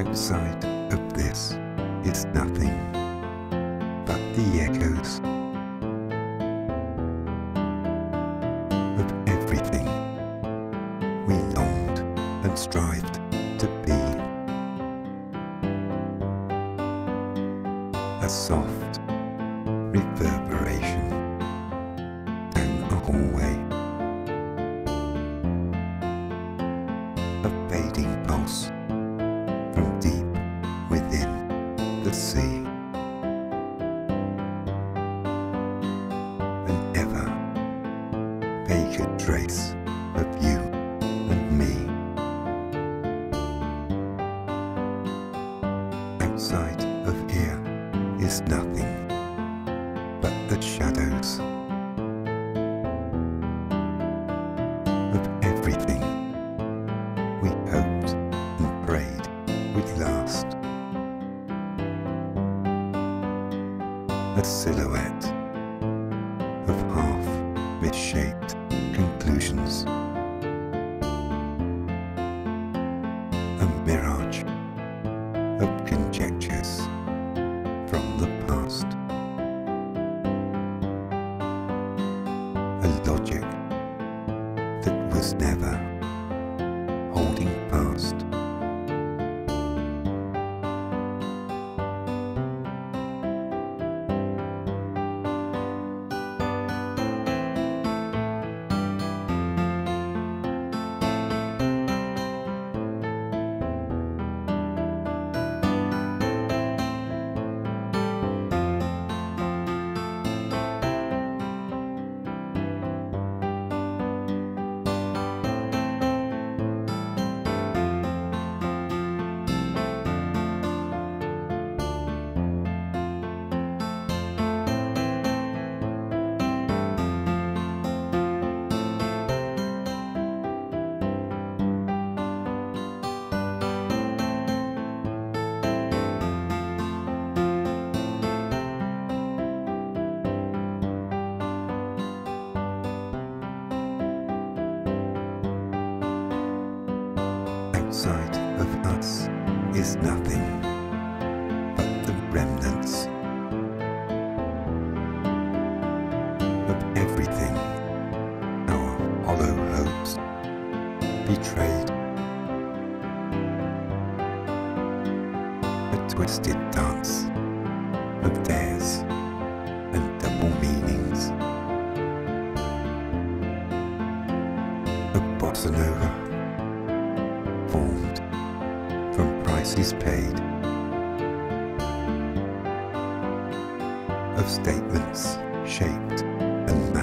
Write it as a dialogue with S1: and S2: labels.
S1: Outside of this is nothing but the echoes of everything we longed and strived to be. A soft reverberation down a hallway. A fading pulse the sea. An ever vacant trace of you and me. Outside of here is nothing but the shadows A silhouette of half misshapen conclusions. A mirage of conjectures from the past. A logic that was never is nothing but the remnants of everything our hollow hopes betrayed. A twisted dance from prices paid of statements shaped and